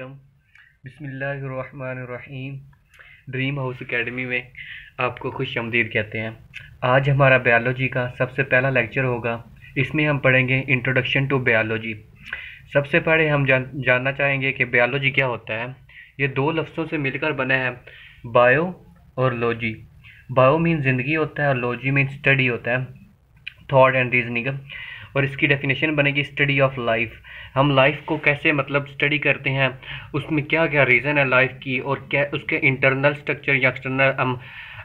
अलैक्म। बिसमीम dream house academy में आपको खुश आमदीद कहते हैं। आज हमारा बायोलॉजी का सबसे पहला लेक्चर होगा। इसमें हम पढ़ेंगे इंट्रोडक्शन टू बायोलॉजी सबसे पहले हम जान, जानना चाहेंगे कि बायोलॉजी क्या होता है। ये दो लफ्ज़ों से मिलकर बना है। बायो और लॉजी बायो मीन ज़िंदगी होता है और लॉजी मीन स्टडी होता है। थाट एंड रीजनिंग और इसकी डेफिनेशन बनेगी स्टडी ऑफ़ लाइफ हम लाइफ को कैसे मतलब स्टडी करते हैं, उसमें क्या क्या रीज़न है लाइफ की और क्या, उसके इंटरनल स्ट्रक्चर या एक्सटर्नल हम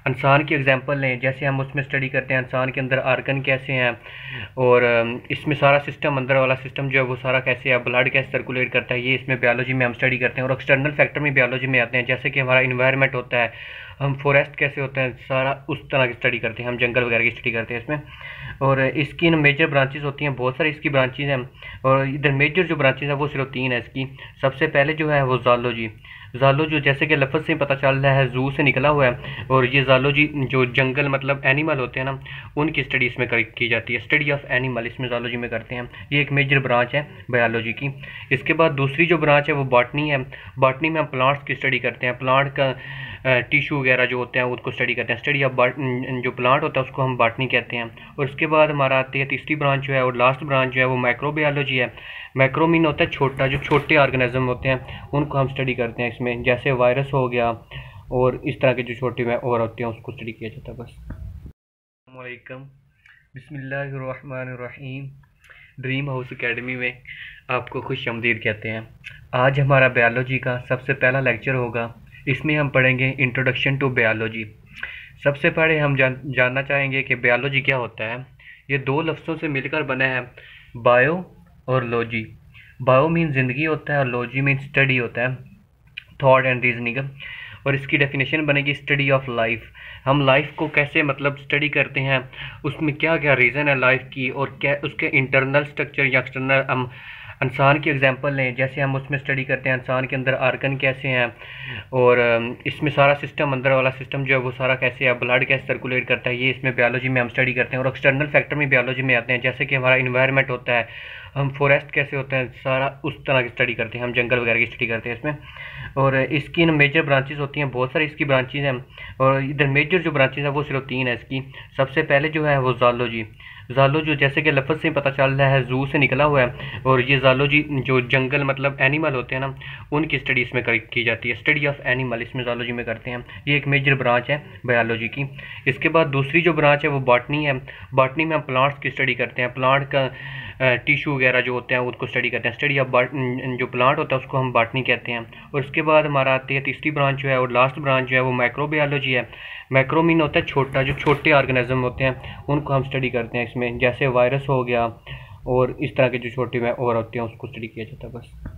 इंसान की एग्जांपल लें, जैसे हम उसमें स्टडी करते हैं, इंसान के अंदर आर्गन कैसे हैं, और इसमें सारा सिस्टम अंदर वाला सिस्टम जो है, वो सारा कैसे है ब्लड कैसे सर्कुलेट करता है, ये इसमें बायोलॉजी में हम स्टडी करते हैं, और एक्सटर्नल फैक्टर में बायोलॉजी में आते हैं, जैसे कि हमारा इन्वायरमेंट होता है, हम फॉरेस्ट कैसे होते हैं, सारा उस तरह की स्टडी करते हैं, हम जंगल वगैरह की स्टडी करते हैं इसमें, और इसकी ना मेजर ब्रांचेस होती हैं, बहुत सारी इसकी ब्रांचेज हैं, और इधर मेजर जो ब्रांचेज हैं, वो सिर्फ़ तीन है इसकी, सबसे पहले जो है वो जालोजी जालोजी जैसे कि लफ्ज़ से पता चल रहा है, जू से निकला हुआ है। और ये जालोजी जो जंगल मतलब एनिमल होते हैं ना, उनकी स्टडी इसमें की जाती है। स्टडी ऑफ़ एनिमल, इसमें जालोजी में करते हैं। ये एक मेजर ब्रांच है बायोलॉजी की। इसके बाद दूसरी जो ब्रांच है, वो बॉटनी है। बॉटनी में हम प्लांट्स की स्टडी करते हैं। प्लांट का टिशू वगैरह जो होते हैं, उसको स्टडी करते हैं। स्टडी ऑफ़ जो प्लांट होता है, उसको हम बाटनी कहते हैं। और उसके बाद हमारा आती है तीसरी ब्रांच जो है, और लास्ट ब्रांच जो है, वो माइक्रोबायोलॉजी है। माइक्रोमीन होता है छोटा, जो छोटे ऑर्गेनिज्म होते हैं, उनको हम स्टडी करते हैं इसमें। जैसे वायरस हो गया और इस तरह के जो छोटे और होते हैं, उसको स्टडी किया जाता है बस। अलैक्म बिसमीम ड्रीम हाउस एकेडमी में आपको खुश आमदीद कहते हैं। आज हमारा बायोलॉजी का सबसे पहला लेक्चर होगा। इसमें हम पढ़ेंगे इंट्रोडक्शन टू बायोलॉजी सबसे पहले हम जान, जानना चाहेंगे कि बायोलॉजी क्या होता है। ये दो लफ्ज़ों से मिलकर बना है। बायो और लॉजी बायो मीन ज़िंदगी होता है और लॉजी मीन स्टडी होता है। थाट एंड रीजनिंग और इसकी डेफिनेशन बनेगी स्टडी ऑफ़ लाइफ हम लाइफ को कैसे मतलब स्टडी करते हैं, उसमें क्या क्या रीज़न है लाइफ की और क्या, उसके इंटरनल स्ट्रक्चर या एक्सटर्नल हम इंसान की एग्जांपल लें, जैसे हम उसमें स्टडी करते हैं इंसान के अंदर आर्गन कैसे हैं, और इसमें सारा सिस्टम अंदर वाला सिस्टम जो है, वो सारा कैसे है ब्लड कैसे सर्कुलेट करता है, ये इसमें बायोलॉजी में हम स्टडी करते हैं, और एक्सटर्नल फैक्टर में बायोलॉजी में आते हैं, जैसे कि हमारा इन्वायरमेंट होता है, हम फॉरेस्ट कैसे होते हैं, सारा उस तरह की स्टडी करते हैं, हम जंगल वगैरह की स्टडी करते हैं इसमें, और इसकी मेजर ब्रांचेस होती हैं, बहुत सारी इसकी ब्रांचेज हैं, और इधर मेजर जो ब्रांचेज हैं, वो सिर्फ़ तीन है इसकी, सबसे पहले जो है वो जालोजी जालोजी जैसे कि लफ्ज़ से पता चल रहा है, जू से निकला हुआ है। और ये जालोजी जो जंगल मतलब एनिमल होते हैं ना, उनकी स्टडी इसमें की जाती है। स्टडी ऑफ़ एनिमल इसमें जालोजी में करते हैं। ये एक मेजर ब्रांच है बायोलॉजी की। इसके बाद दूसरी जो ब्रांच है, वो बॉटनी है। बॉटनी में हम प्लांट्स की स्टडी करते हैं। प्लांट का टिशू वगैरह जो होते हैं उसको स्टडी करते हैं। स्टडी ऑफ़ जो प्लांट होता है, उसको हम बाटनी कहते हैं। और उसके बाद हमारा आती है तीसरी ब्रांच जो है, और लास्ट ब्रांच जो है, वो माइक्रोबायोलॉजी है। माइक्रोमीन होता है छोटा, जो छोटे ऑर्गेनिज्म होते हैं, उनको हम स्टडी करते हैं। इसमें जैसे वायरस हो गया और इस तरह के जो छोटे में और होते हैं, उसको स्टडी किया जाता है बस।